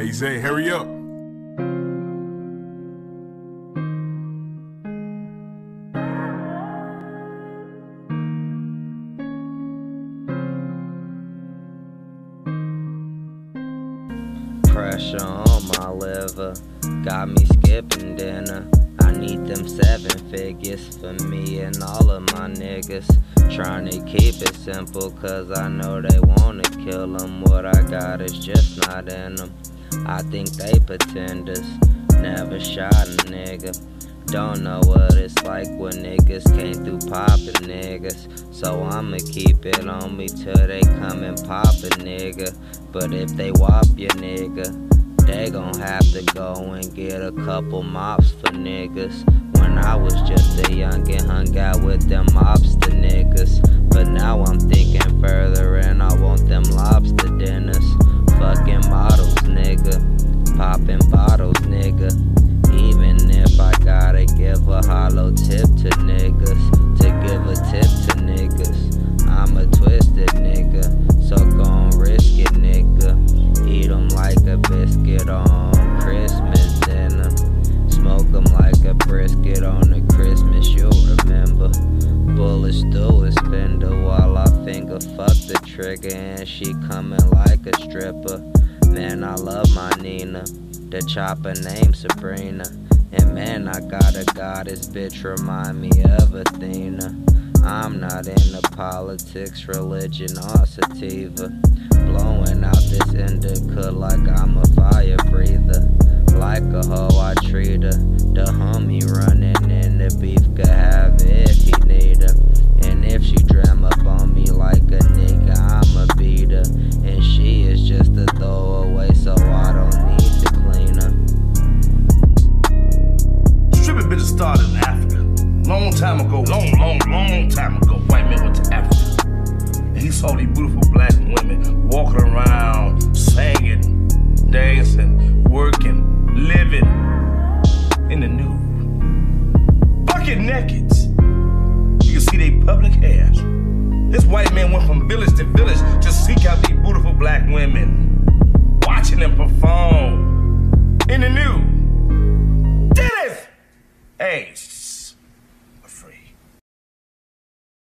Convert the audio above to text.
Hey Zay, hurry up. Pressure on my liver, got me skipping dinner. I need them seven figures for me and all of my niggas. Trying to keep it simple, cause I know they wanna kill them. What I got is just not in them. I think they pretenders, never shot a nigga. Don't know what it's like when niggas came through poppin' niggas. So I'ma keep it on me till they come and pop a nigga. But if they whop your nigga, they gon' have to go and get a couple mops for niggas. When I was just a youngin', hung out with them mobster Bullets through a spindle while I finger fuck the trigger, and she coming like a stripper. Man, I love my Nina. The chopper named Sabrina. And man, I got a goddess bitch remind me of Athena. I'm not into politics, religion, or sativa. Blowing out this indica like I'm a fire breather. Like a hoe, I treat her. Business started in Africa. Long time ago, long, long, long time ago, white men went to Africa. And he saw these beautiful black women walking around, singing, dancing, working, living in the nude. Bucket naked. You can see their public hairs. This white man went from village Hey,